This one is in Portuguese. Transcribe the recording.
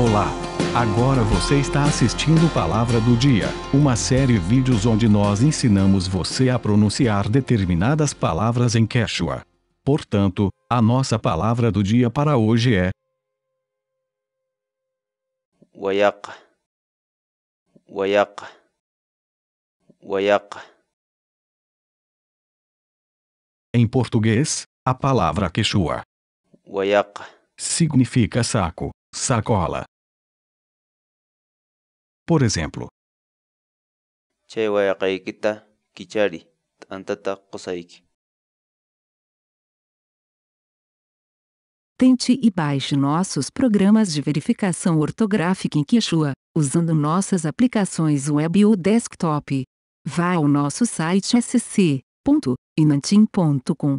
Olá! Agora você está assistindo Palavra do Dia, uma série de vídeos onde nós ensinamos você a pronunciar determinadas palavras em Quechua. Portanto, a nossa palavra do dia para hoje é Wayak Wayak Wayak Em português, a palavra Quechua significa saco sacola. Por exemplo, chay wayaqaykita kichari t'antata qusayki Tente e baixe nossos programas de verificação ortográfica em Quechua, usando nossas aplicações web ou desktop. Vá ao nosso site sc.inantim.com